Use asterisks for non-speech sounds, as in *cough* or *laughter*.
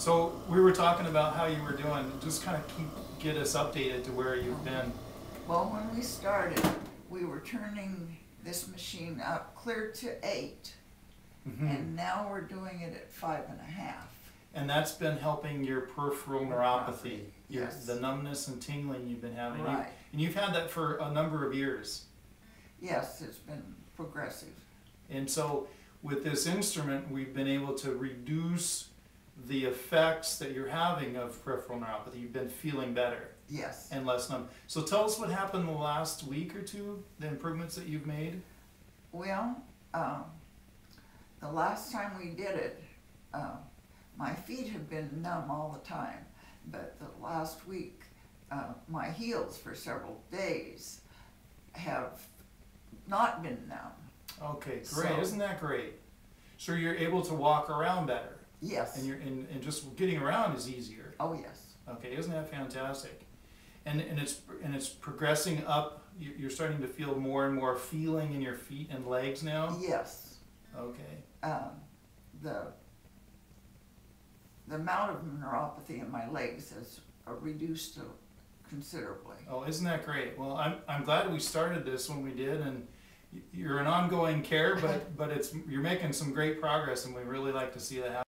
So we were talking about how you were doing. Just kind of keep get us updated to where you've been. Well, when we started, we were turning this machine up clear to eight, Mhm. and now we're doing it at five and a half. And that's been helping your peripheral neuropathy, your, Yes. the numbness and tingling you've been having. You- Right. and you've had that for a number of years. Yes, it's been progressive. And so with this instrument, we've been able to reduce the effects that you're having of peripheral neuropathy. You've been feeling better Yes. and less numb. So tell us what happened the last week or two, the improvements that you've made. Well, um, the last time we did it, um, my feet have been numb all the time, but the last week, uh, my heels for several days have not been numb. Okay, great. So- Isn't that great? So you're able to walk around better Yes. and you're and, and just getting around is easier. Oh, yes. Okay, isn't that fantastic? And and it's and it's progressing up. You- You're starting to feel more and more feeling in your feet and legs now. Yes. Okay. Um, the the amount of neuropathy in my legs has uh, reduced to considerably. Oh, isn't that great? Well, I'm I'm glad we started this when we did, and you're an ongoing care, but *laughs* but it's you're making some great progress, and we really like to see that happen.